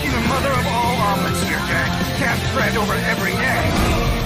She, the mother of all omelets, dear Jack, cast bread over every egg.